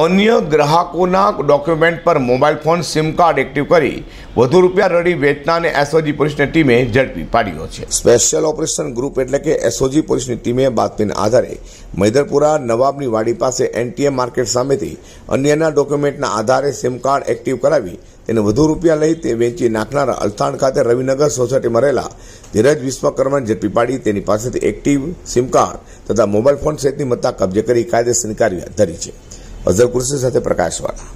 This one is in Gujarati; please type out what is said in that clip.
અન્ય ગ્રાહકોના ડોક્યુમેન્ટ પર mobile phone SIM card active કરી વધુ રૂપિયા રડી વેચનારને એસઓજી પોલીસની ટીમે ઝડપી પાડ્યો છે. સ્પેશિયલ ઓપરેશન ગ્રુપ એટલે કે એસઓજી પોલીસની ટીમે બાતમીના આધારે મૈદરપુરા, નવાબની વાડી પાસે એનટીએમ માર્કેટ સામેથી અન્યના ડોક્યુમેન્ટના આધારે સિમ કાર્ડ એક્ટિવ કરાવી તેને વધુ રૂપિયા લઈ તે વેચી નાખનારા અલથાણ ખાતે રવિનગર સોસાયટીમાં રહેલા ધીરજ વિશ્વકર્માને ઝડપી પાડી તેની પાસેથી એક્ટિવ સિમ કાર્ડ તથા મોબાઈલ ફોન સહિતની મત્તા કબજે કરી કાયદેસરની કાર્યવાહી ધરી છે. અઝર કુર્સી સાથે પ્રકાશવાળા.